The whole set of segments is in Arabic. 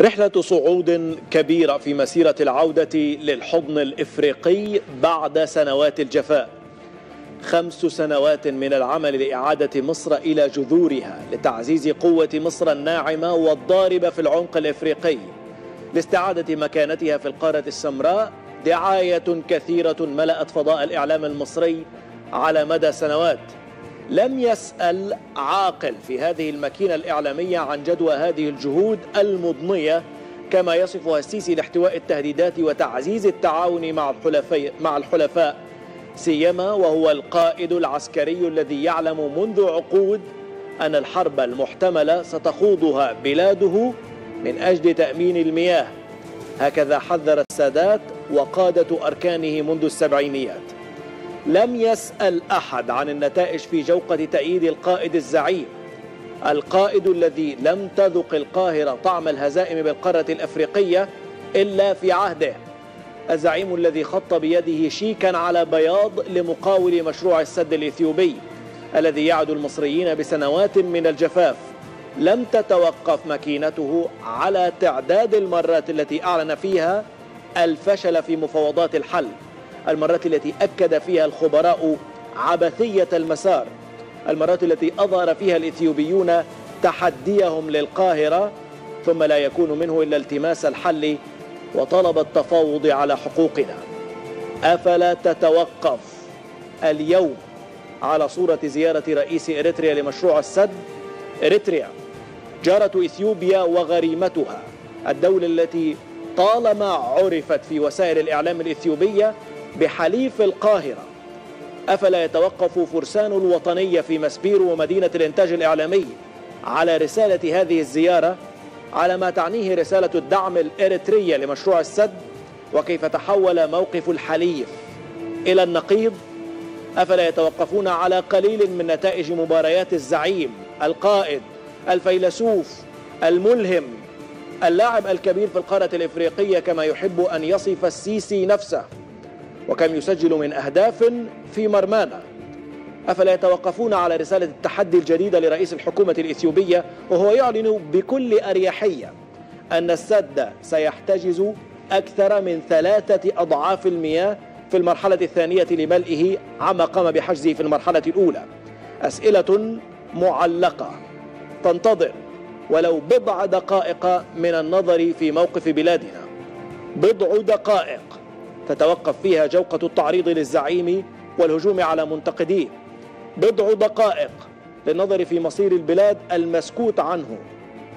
رحلة صعود كبيرة في مسيرة العودة للحضن الإفريقي بعد سنوات الجفاء. خمس سنوات من العمل لإعادة مصر إلى جذورها لتعزيز قوة مصر الناعمة والضاربة في العمق الإفريقي. لاستعادة مكانتها في القارة السمراء دعاية كثيرة ملأت فضاء الإعلام المصري على مدى سنوات. لم يسأل عاقل في هذه الماكينة الإعلامية عن جدوى هذه الجهود المضنية كما يصفها السيسي لاحتواء التهديدات وتعزيز التعاون مع الحلفاء مع الحلفاء سيما وهو القائد العسكري الذي يعلم منذ عقود أن الحرب المحتملة ستخوضها بلاده من أجل تأمين المياه. هكذا حذر السادات وقادة أركانه منذ السبعينيات. لم يسأل أحد عن النتائج في جوقة تأييد القائد الزعيم. القائد الذي لم تذق القاهرة طعم الهزائم بالقارة الأفريقية إلا في عهده. الزعيم الذي خط بيده شيكا على بياض لمقاول مشروع السد الإثيوبي الذي يعد المصريين بسنوات من الجفاف. لم تتوقف ماكينته على تعداد المرات التي أعلن فيها الفشل في مفاوضات الحل. المرات التي أكد فيها الخبراء عبثية المسار المرات التي أظهر فيها الإثيوبيون تحديهم للقاهرة ثم لا يكون منه إلا التماس الحل وطلب التفاوض على حقوقنا. أفلا تتوقف اليوم على صورة زيارة رئيس إريتريا لمشروع السد؟ إريتريا جارة إثيوبيا وغريمتها الدولة التي طالما عرفت في وسائل الإعلام الإثيوبية بحليف القاهرة. أفلا يتوقف فرسان الوطنية في مسبير ومدينة الإنتاج الإعلامي على رسالة هذه الزيارة على ما تعنيه رسالة الدعم الإريترية لمشروع السد وكيف تحول موقف الحليف إلى النقيض. أفلا يتوقفون على قليل من نتائج مباريات الزعيم القائد الفيلسوف الملهم اللاعب الكبير في القارة الإفريقية كما يحب أن يصف السيسي نفسه. وكم يسجل من أهداف في مرمانا. أفلا يتوقفون على رسالة التحدي الجديدة لرئيس الحكومة الإثيوبية وهو يعلن بكل أريحية أن السد سيحتجز أكثر من ثلاثة أضعاف المياه في المرحلة الثانية لملئه عما قام بحجزه في المرحلة الأولى. أسئلة معلقة. تنتظر ولو بضع دقائق من النظر في موقف بلادنا. بضع دقائق. تتوقف فيها جوقة التعريض للزعيم والهجوم على منتقديه. بضع دقائق للنظر في مصير البلاد المسكوت عنه.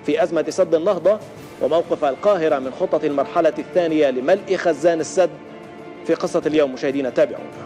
في أزمة سد النهضة وموقف القاهرة من خطة المرحلة الثانية لملء خزان السد. في قصة اليوم مشاهدينا تابعونا.